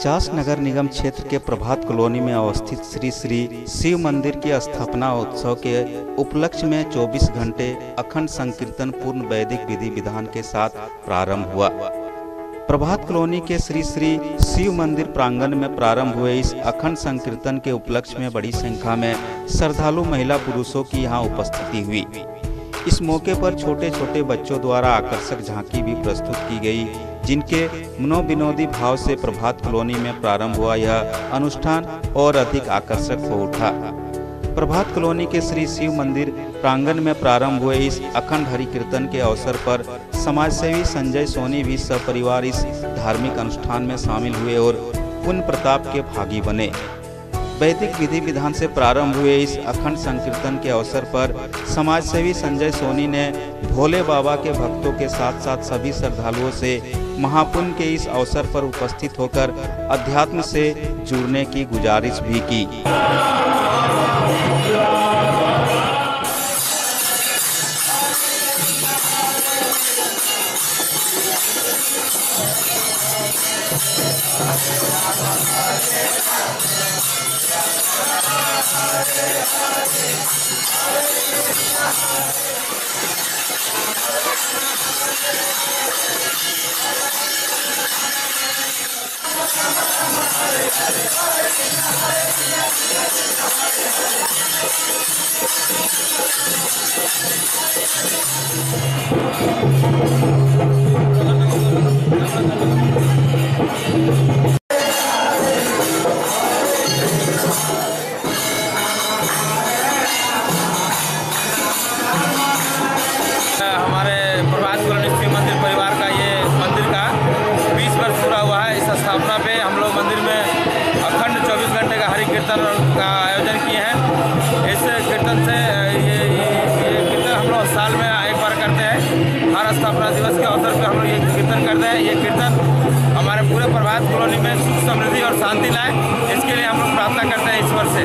चास नगर निगम क्षेत्र के प्रभात कॉलोनी में अवस्थित श्री श्री शिव मंदिर की स्थापना उत्सव के उपलक्ष्य में 24 घंटे अखंड संकीर्तन पूर्ण वैदिक विधि विधान के साथ प्रारंभ हुआ। प्रभात कॉलोनी के श्री श्री शिव मंदिर प्रांगण में प्रारंभ हुए इस अखंड संकीर्तन के उपलक्ष्य में बड़ी संख्या में श्रद्धालु महिला पुरुषों की यहाँ उपस्थिति हुई। इस मौके पर छोटे छोटे बच्चों द्वारा आकर्षक झांकी भी प्रस्तुत की गई, जिनके मनोविनोदी भाव से प्रभात कॉलोनी में प्रारंभ हुआ यह अनुष्ठान और अधिक आकर्षक हो उठा। प्रभात कॉलोनी के श्री शिव मंदिर प्रांगण में प्रारंभ हुए इस अखंड हरि कीर्तन के अवसर पर समाजसेवी संजय सोनी भी सपरिवार इस धार्मिक अनुष्ठान में शामिल हुए और पुण्य प्रताप के भागी बने। वैदिक विधि विधान से प्रारंभ हुए इस अखंड संकीर्तन के अवसर पर समाजसेवी संजय सोनी ने भोले बाबा के भक्तों के साथ साथ सभी श्रद्धालुओं से महापुण्य के इस अवसर पर उपस्थित होकर अध्यात्म से जुड़ने की गुजारिश भी की। हमारे कॉलोनी शिव मंदिर परिवार का ये मंदिर का 20 वर्ष पूरा हुआ है। इस स्थापना पे हम लोग मंदिर में अखंड 24 घंटे का हरि कीर्तन का आयोजन किए हैं। इस कीर्तन से ये, ये कीर्तन हम लोग साल में एक बार करते हैं। हर स्थापना दिवस के अवसर पर हम लोग ये कीर्तन करते हैं। ये कीर्तन हमारे पूरे प्रभात कॉलोनी में सुख समृद्धि और शांति लाए। इसके लिए हम लोग प्रार्थना करते हैं ईश्वर से।